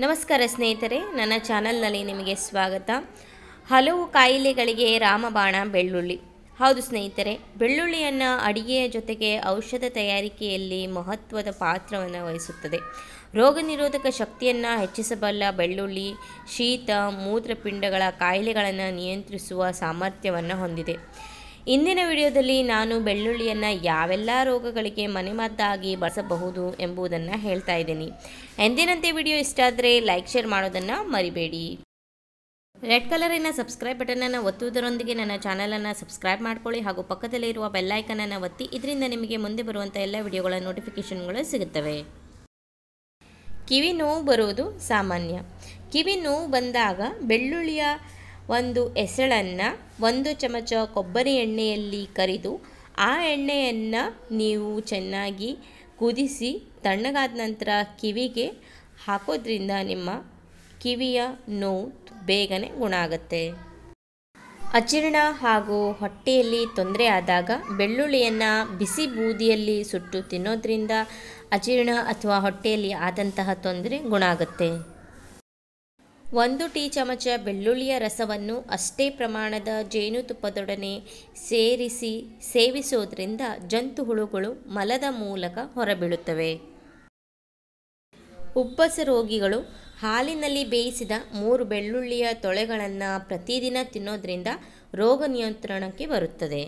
ನಮಸ್ಕಾರ ಸ್ನೇಹಿತರೆ, ನನ್ನ ಚಾನಲ್ನಲ್ಲಿ ನಿಮಗೆ ಸ್ವಾಗತ. ಹಲವು ಕಾಯಿಲೆಗಳಿಗೆ ರಾಮಬಾಣ ಬೆಳ್ಳುಳ್ಳಿ. ಹೌದು ಸ್ನೇಹಿತರೆ, ಬೆಳ್ಳುಳ್ಳಿಯನ್ನು ಅಡಿಗೆಯ ಜೊತೆಗೆ ಔಷಧ ತಯಾರಿಕೆಯಲ್ಲಿ ಮಹತ್ವದ ಪಾತ್ರವನ್ನು ವಹಿಸುತ್ತದೆ. ರೋಗ ನಿರೋಧಕ ಶಕ್ತಿಯನ್ನು ಹೆಚ್ಚಿಸಬಲ್ಲ ಬೆಳ್ಳುಳ್ಳಿ, ಶೀತ, ಮೂತ್ರಪಿಂಡಗಳ ಕಾಯಿಲೆಗಳನ್ನು ನಿಯಂತ್ರಿಸುವ ಸಾಮರ್ಥ್ಯವನ್ನು ಹೊಂದಿದೆ. ಇಂದಿನ ವಿಡಿಯೋದಲ್ಲಿ ನಾನು ಬೆಳ್ಳುಳ್ಳಿಯನ್ನು ಯಾವೆಲ್ಲ ರೋಗಗಳಿಗೆ ಮನೆಮದ್ದಾಗಿ ಬಳಸಬಹುದು ಎಂಬುದನ್ನು ಹೇಳ್ತಾ ಇದ್ದೀನಿ. ಎಂದಿನಂತೆ ವಿಡಿಯೋ ಇಷ್ಟ ಆದರೆ ಲೈಕ್, ಶೇರ್ ಮಾಡೋದನ್ನು ಮರಿಬೇಡಿ. ರೆಡ್ ಕಲರಿನ ಸಬ್ಸ್ಕ್ರೈಬ್ ಬಟನನ್ನು ಒತ್ತುವುದರೊಂದಿಗೆ ನನ್ನ ಚಾನಲನ್ನು ಸಬ್ಸ್ಕ್ರೈಬ್ ಮಾಡ್ಕೊಳ್ಳಿ ಹಾಗೂ ಪಕ್ಕದಲ್ಲಿರುವ ಬೆಲ್ಲೈಕನನ್ನು ಒತ್ತಿ, ಇದರಿಂದ ನಿಮಗೆ ಮುಂದೆ ಬರುವಂಥ ಎಲ್ಲ ವಿಡಿಯೋಗಳ ನೋಟಿಫಿಕೇಷನ್ಗಳು ಸಿಗುತ್ತವೆ. ಕಿವಿ ನೋವು ಬರುವುದು ಸಾಮಾನ್ಯ. ಕಿವಿ ನೋವು ಬಂದಾಗ ಬೆಳ್ಳುಳ್ಳಿಯ ಒಂದು ಎಸಳನ್ನು ಒಂದು ಚಮಚ ಕೊಬ್ಬರಿ ಎಣ್ಣೆಯಲ್ಲಿ ಕರಿದು ಆ ಎಣ್ಣೆಯನ್ನು ನೀವು ಚೆನ್ನಾಗಿ ಕುದಿಸಿ ತಣ್ಣಗಾದ ನಂತರ ಕಿವಿಗೆ ಹಾಕೋದ್ರಿಂದ ನಿಮ್ಮ ಕಿವಿಯ ನೋವು ಬೇಗನೆ ಗುಣ ಆಗುತ್ತೆ ಅಜೀರ್ಣ ಹಾಗೂ ಹೊಟ್ಟೆಯಲ್ಲಿ ತೊಂದರೆ ಆದಾಗ ಬೆಳ್ಳುಳ್ಳಿಯನ್ನು ಬಿಸಿ ಬೂದಿಯಲ್ಲಿ ಸುಟ್ಟು ತಿನ್ನೋದ್ರಿಂದ ಅಜೀರ್ಣ ಅಥವಾ ಹೊಟ್ಟೆಯಲ್ಲಿ ಆದಂತಹ ತೊಂದರೆ ಗುಣ ಆಗುತ್ತೆ ಒಂದು ಟೀ ಚಮಚ ಬೆಳ್ಳುಳ್ಳಿಯ ರಸವನ್ನು ಅಷ್ಟೇ ಪ್ರಮಾಣದ ಜೇನುತುಪ್ಪದೊಡನೆ ಸೇರಿಸಿ ಸೇವಿಸೋದ್ರಿಂದ ಜಂತು ಹುಳುಗಳು ಮಲದ ಮೂಲಕ ಹೊರಬೀಳುತ್ತವೆ. ಉಬ್ಬಸ ರೋಗಿಗಳು ಹಾಲಿನಲ್ಲಿ ಬೇಯಿಸಿದ ಮೂರು ಬೆಳ್ಳುಳ್ಳಿಯ ತೊಳೆಗಳನ್ನು ಪ್ರತಿದಿನ ತಿನ್ನೋದ್ರಿಂದ ರೋಗ ನಿಯಂತ್ರಣಕ್ಕೆ ಬರುತ್ತದೆ.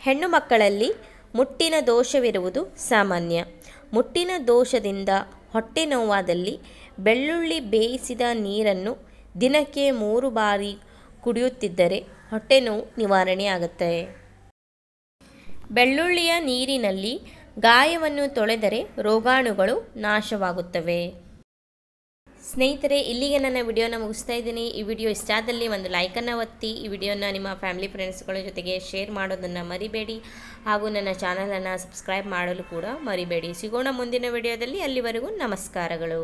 ಹೆಣ್ಣು ಮಕ್ಕಳಲ್ಲಿ ಮುಟ್ಟಿನ ದೋಷವಿರುವುದು ಸಾಮಾನ್ಯ. ಮುಟ್ಟಿನ ದೋಷದಿಂದ ಹೊಟ್ಟೆ ನೋವಾದಲ್ಲಿ ಬೆಳ್ಳುಳ್ಳಿ ಬೇಯಿಸಿದ ನೀರನ್ನು ದಿನಕ್ಕೆ ಮೂರು ಬಾರಿ ಕುಡಿಯುತ್ತಿದ್ದರೆ ಹೊಟ್ಟೆ ನೋವು ನಿವಾರಣೆಯಾಗುತ್ತೆ. ಬೆಳ್ಳುಳ್ಳಿಯ ನೀರಿನಲ್ಲಿ ಗಾಯವನ್ನು ತೊಳೆದರೆ ರೋಗಾಣುಗಳು ನಾಶವಾಗುತ್ತವೆ. ಸ್ನೇಹಿತರೆ, ಇಲ್ಲಿಗೆ ನನ್ನ ವಿಡಿಯೋನ ಮುಗಿಸ್ತಾ ಇದ್ದೀನಿ. ಈ ವಿಡಿಯೋ ಇಷ್ಟ ಆದಲ್ಲಿ ಒಂದು ಲೈಕನ್ನು ಒತ್ತಿ, ಈ ವಿಡಿಯೋನ ನಿಮ್ಮ ಫ್ಯಾಮಿಲಿ ಫ್ರೆಂಡ್ಸ್ಗಳ ಜೊತೆಗೆ ಶೇರ್ ಮಾಡೋದನ್ನು ಮರಿಬೇಡಿ. ಹಾಗೂ ನನ್ನ ಚಾನಲನ್ನು ಸಬ್ಸ್ಕ್ರೈಬ್ ಮಾಡಲು ಕೂಡ ಮರಿಬೇಡಿ. ಸಿಗೋಣ ಮುಂದಿನ ವಿಡಿಯೋದಲ್ಲಿ. ಅಲ್ಲಿವರೆಗೂ ನಮಸ್ಕಾರಗಳು.